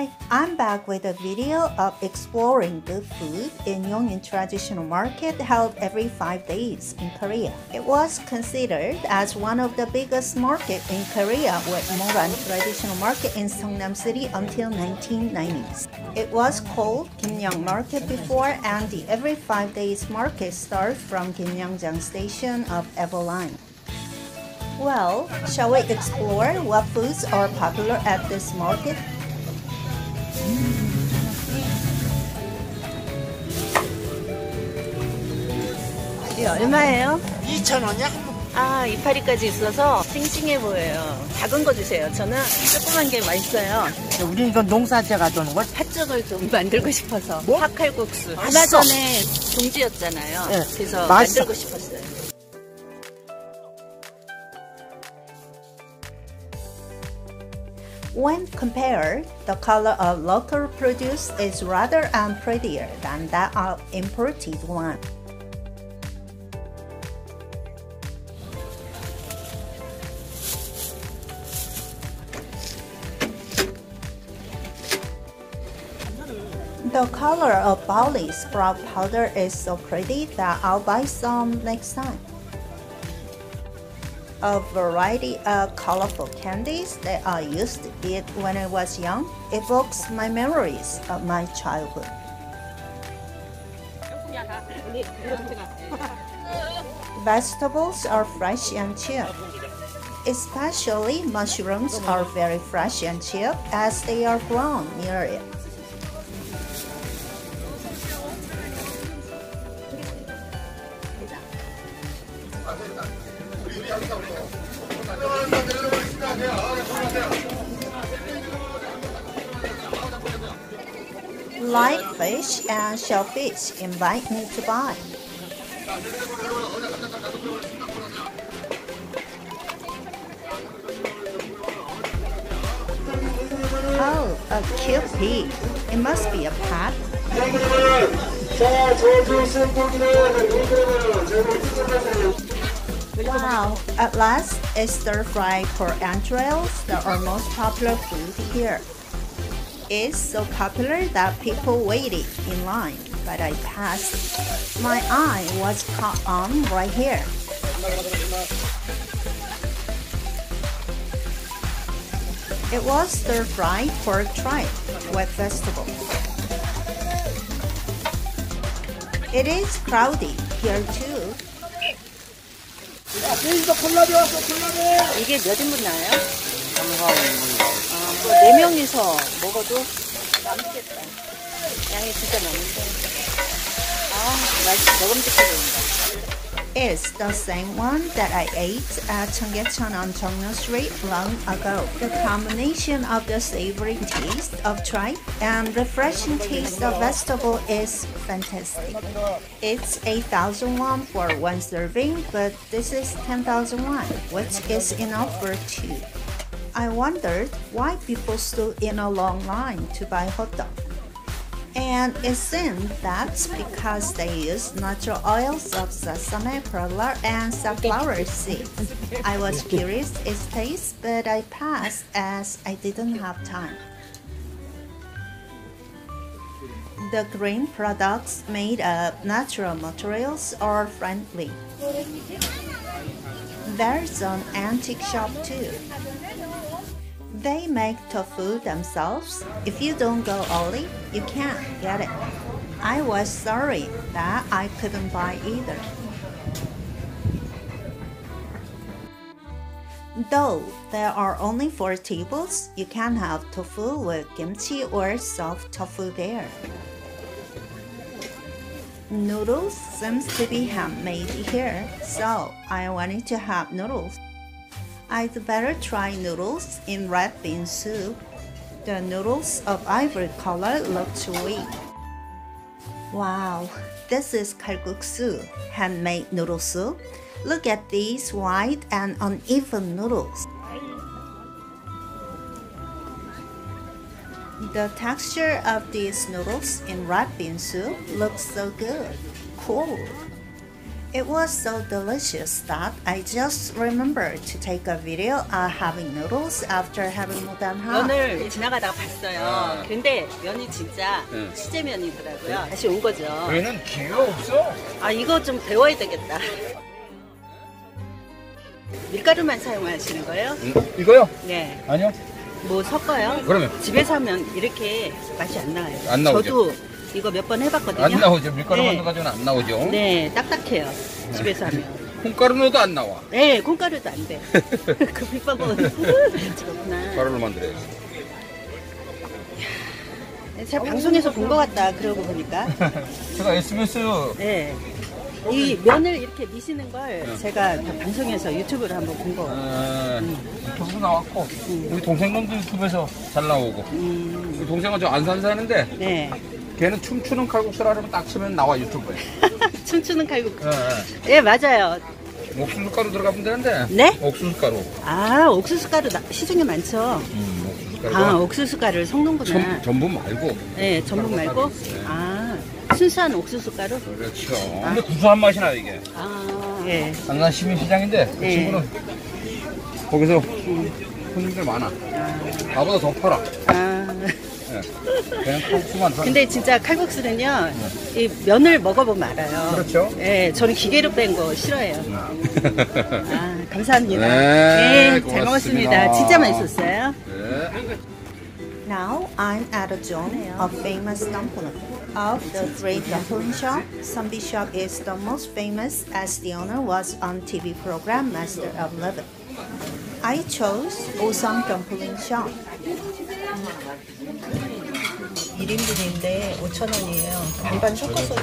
Hi, I'm back with a video of exploring good food in Yongin Traditional Market held every five days in Korea. It was considered as one of the biggest market in Korea with Moran Traditional Market in Seongnam City until 1990s. It was called Gimnyang Market before and the every five days market starts from Gimnyangjang station of Everline. Well, shall we explore what foods are popular at this market? 이게 얼마예요? 2,000원이야? 아, 이파리까지 있어서 싱싱해 보여요. 작은 거 주세요. 저는 조그만 게 맛있어요. 우리 이거 농사지어 가져오는 걸 팥죽을 좀 만들고 싶어서. 뭐? 팥칼국수. 맛있어. 하나 전에 동지였잖아요. 네, 그래서 맛있어. 만들고 싶었어요. When compared, the color of local produce is rather unprettier than that of imported one. The color of barley sprout powder is so pretty that I'll buy some next time. A variety of colorful candies that I used to eat when I was young evokes my memories of my childhood. Vegetables are fresh and cheap. Especially mushrooms are very fresh and cheap as they are grown near it. Live fish and shellfish invite me to buy. Oh, a cute pig. It must be a pet. 자, 저주 생고기는 이거는 제가 추천하세요. Wow, at last, it's stir fried pork entrails, the most popular food here. It's so popular that people waited in line, but I passed. My eye was caught on right here. It was stir fried pork tripe with vegetables. It is crowded here too. 이게 몇 인분 나와요? 아, 뭐네 명이서 먹어도 남겠다. 양이 진짜 많은데. 아, 맛있, 먹음직해 보인다. It's the same one that I ate at Cheonggyecheon on Jongno Street long ago. The combination of the savory taste of tripe and refreshing taste of vegetable is fantastic. It's 8,000 won for one serving, but this is 10,000 won, which is enough for two. I wondered why people stood in a long line to buy hot dog. And it seems that's because they use natural oils of sesame, perilla, and sunflower seeds. I was curious its taste, but I passed as I didn't have time. The green products made of natural materials are friendly. There's an antique shop too. They make tofu themselves. If you don't go early, you can't get it. I was sorry that I couldn't buy either. Though there are only four tables, you can have tofu with kimchi or soft tofu there. Noodles seems to be handmade here, so I wanted to have noodles. I'd better try noodles in red bean soup. The noodles of ivory color look sweet. Wow, this is kalguksu, handmade noodle soup. Look at these white and uneven noodles. The texture of these noodles in red bean soup looks so good. Cool. It was so delicious that I just remembered to take a video of having noodles after having mudanha. 면을 지나가다가 봤어요. 근데 면이 진짜 응. 수제면이더라고요. 다시 온 거죠. 얘는 기회가 없어. 아 이거 좀 배워야 되겠다. 밀가루만 사용하시는 거예요? 음, 이거요? 네. 아니요. 뭐 섞어요? 그러면 집에서 하면 이렇게 맛이 안 나요. 안 나오죠? 저도 이거 몇 번 해봤거든요. 안 나오죠. 밀가루 네. 만든 가지고는 안 나오죠. 네, 딱딱해요. 집에서 하면. 콩가루 넣어도 안 나와. 네, 콩가루도 안 돼. 그 비법은 그렇구나. 가루를 만들어야지. 제가 방송에서 본 것 같다. 그러고 보니까. 제가 SBS 네. 이 면을 이렇게 미시는 걸 제가 그 방송에서 유튜브를 한번 본 거. 어, 유튜브도 나왔고 우리 동생놈도 유튜브에서 잘 나오고 음, 우리 동생은 저 안산 사는데 네. 걔는 춤추는 칼국수라면 딱 치면 나와 유튜브에. 춤추는 칼국수. 예, 예, 맞아요. 예. 옥수수 가루 들어가면 되는데. 네? 옥수수 가루. 아, 옥수수 가루 나- 시중에 많죠. 음, 옥수수 가루. 아, 옥수수 가루를 섞는구나. 전, 전부 말고. 네, 전분 말고. 아, 순수한 옥수수 가루? 그렇죠. 근데 구수한 맛이 나요 이게. 아, 예. 안산 시민시장인데 그 네. 친구는 거기서 손님들 많아. 나보다 더 팔아. 아. 예. 그냥 칼국수만 사. 근데 진짜 칼국수는요, 이 면을 먹어보면 알아요. 그렇죠. 예, 저는 기계로 뺀 거 싫어해요. 아, 감사합니다. 네, 잘 고맙습니다. 먹었습니다. 진짜 맛있었어요. 네. Now I'm at a zone of famous dumpling. Of the three dumpling shop, Sambi shop is the most famous as the owner was on TV program Master of Living. I chose Osang Dumpling Shop. 1인분인데 5,000원이에요. 반반 섞어서도.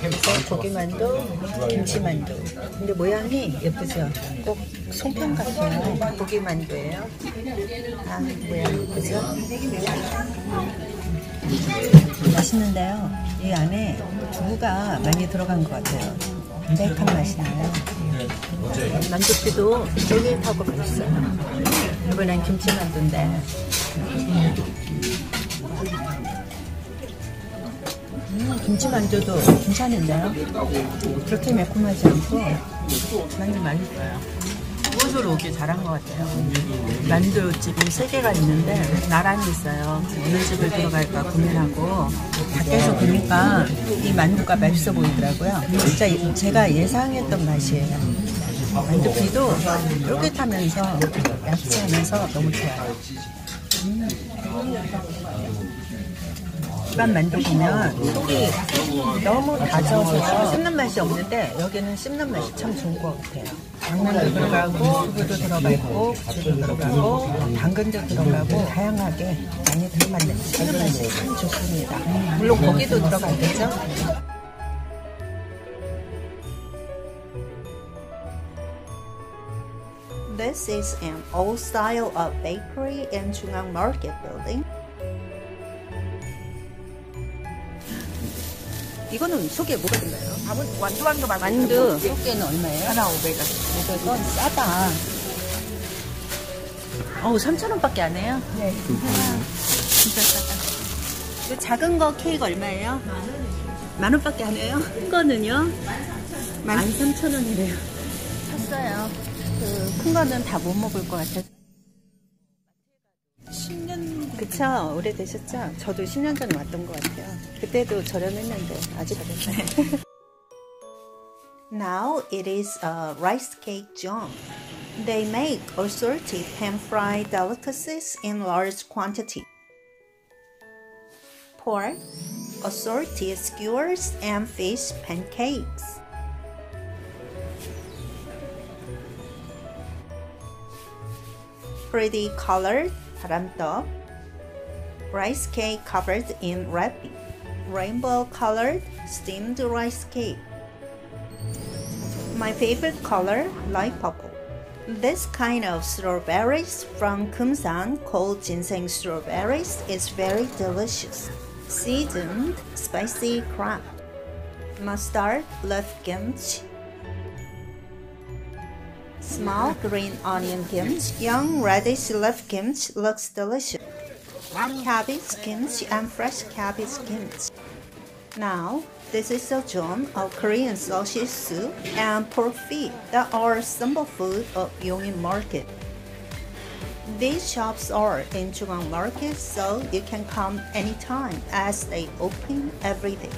그래서 고기만두, 김치만두. 근데 모양이 예쁘죠? 꼭 송편 같아요. 고기만두예요. 아, 모양 예쁘죠? 맛있는데요. 이 안에 두부가 많이 들어간 것 같아요. 담백한 맛이 나요. 만두피도 쫄깃하고 맛있어요. 이번엔 김치만두인데 음, 김치 만두도 괜찮은데요? 그렇게 매콤하지 않고 만두 맛있어요. 이곳으로 오길 잘한 것 같아요. 만두집이 세 개가 있는데 나란히 있어요. 어느 집을 들어갈까 고민하고 밖에서 보니까 이 만두가 맛있어 보이더라고요. 진짜 이- 제가 예상했던 맛이에요. 만두피도 쫄깃하면서 야채하면서 너무 좋아요. 만두 보면 속이 너무 다져서 씹는 맛이 없는데 여기는 씹는 맛이 참 좋은 것 같아요. 당면도 들어가고 두부도 들어가 있고 고추도 들어가고 당근도 들어가고 다양하게 많이 들어갔는데 씹는 맛이 참 좋습니다. 물론 고기도 들어가겠죠? This is an old style of bakery in Chungang Market building. 이거는 속에 뭐가 들어가요? 완두 완두 만 만두. 속에는 얼마예요? 하나 500원. 500원? 싸다. 어우, 3,000원밖에 안 해요? 네. 진짜 싸다. 이 작은 거 케이크 얼마예요? 만 원밖에 안 해요? 큰 거는요? 13,000원이래요. 샀어요. 그 큰 거는 다 못 먹을 것 같아서. 10년 그쵸? 오래되셨죠? 저도 10년 전에 왔던 것 같아요. 그때도 저렴했는데, 아직 저렴해요. Now it is a rice cake joint. They make assorted pan-fried delicacies in large quantity. Pork, assorted skewers, and fish pancakes. Pretty colored baramtteok, rice cake covered in wrapping, rainbow colored steamed rice cake. My favorite color, light purple. This kind of strawberries from Kumsan called ginseng strawberries is very delicious. Seasoned spicy crab. Mustard leaf kimchi. Small green onion kimchi. Young radish leaf kimchi looks delicious. Cabbage kimchi and fresh cabbage kimchi. Now, this is a of Korean sausage soup and pork feet that are symbol food of Yongin Market. These shops are in Jungang Market, so you can come anytime as they open every day.